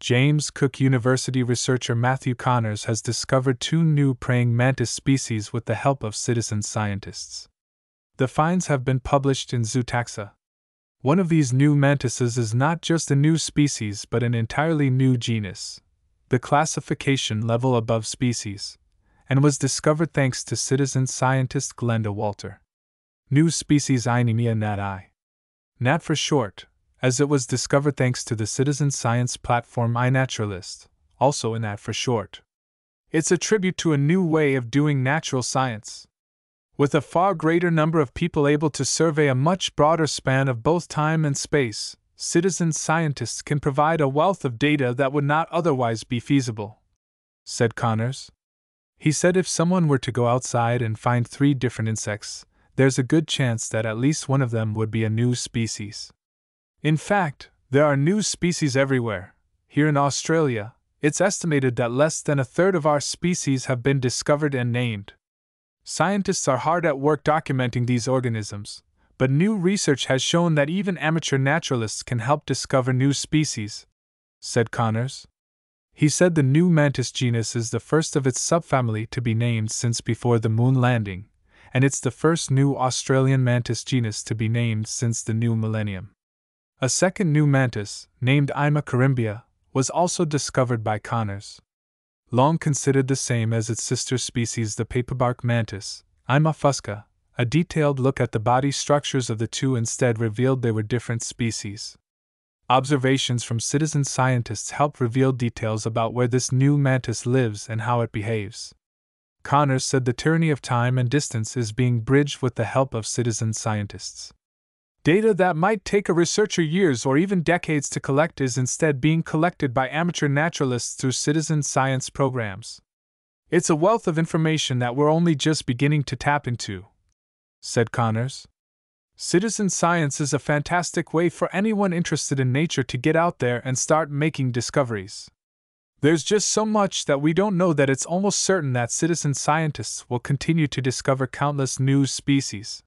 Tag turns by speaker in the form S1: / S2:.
S1: James Cook University researcher Matthew Connors has discovered two new praying mantis species with the help of citizen scientists. The finds have been published in Zootaxa. One of these new mantises is not just a new species but an entirely new genus, the classification level above species, and was discovered thanks to citizen scientist Glenda Walter. New species Inimia nati. Nat for short, as it was discovered thanks to the citizen science platform iNaturalist, also iNat for short. It's a tribute to a new way of doing natural science. With a far greater number of people able to survey a much broader span of both time and space, citizen scientists can provide a wealth of data that would not otherwise be feasible. Said Connors. He said if someone were to go outside and find three different insects, there's a good chance that at least one of them would be a new species. In fact, there are new species everywhere. Here in Australia, it's estimated that less than a third of our species have been discovered and named. Scientists are hard at work documenting these organisms, but new research has shown that even amateur naturalists can help discover new species, said Connors. He said the new mantis genus is the first of its subfamily to be named since before the moon landing, and it's the first new Australian mantis genus to be named since the new millennium. A second new mantis, named Ima corymbia, was also discovered by Connors. Long considered the same as its sister species, the paperbark mantis, Ima fusca, a detailed look at the body structures of the two instead revealed they were different species. Observations from citizen scientists help reveal details about where this new mantis lives and how it behaves. Connors said the tyranny of time and distance is being bridged with the help of citizen scientists. Data that might take a researcher years or even decades to collect is instead being collected by amateur naturalists through citizen science programs. It's a wealth of information that we're only just beginning to tap into, said Connors. Citizen science is a fantastic way for anyone interested in nature to get out there and start making discoveries. There's just so much that we don't know that it's almost certain that citizen scientists will continue to discover countless new species.